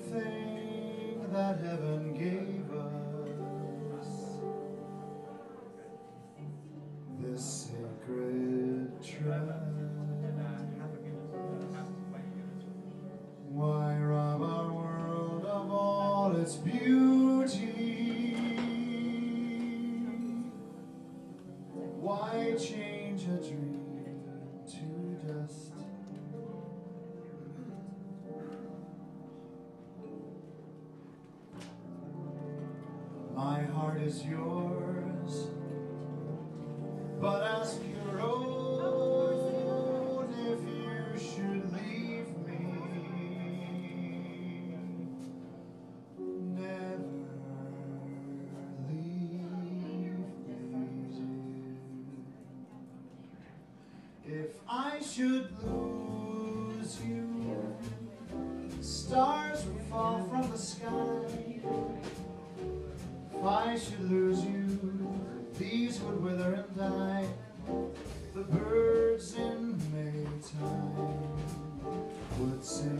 everything that heaven gave us. This sacred trust. Why rob our world of all its beauty? Why change? My heart is yours, but ask your own if you should leave me. Never leave me. If I should lose you, stars would fall from the sky should lose you, these would wither and die, the birds in Maytime would sing.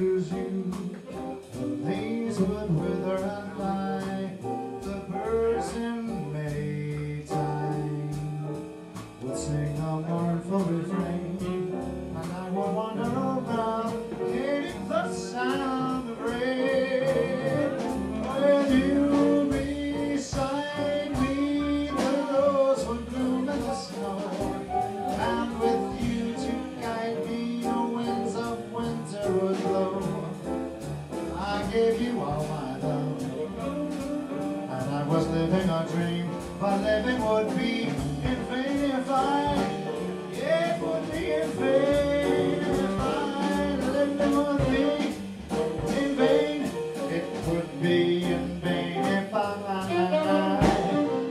you, these would wither but living would be in vain if I, it would be in vain if I, living would be in vain. It would be in vain if I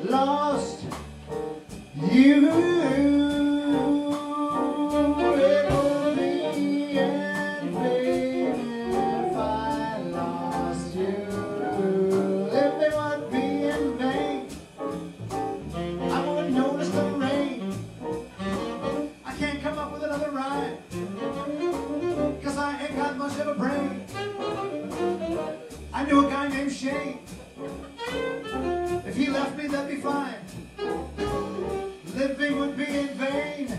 lost you. Of a brain. I knew a guy named Shane. If he left me, that'd be fine. Living would be in vain.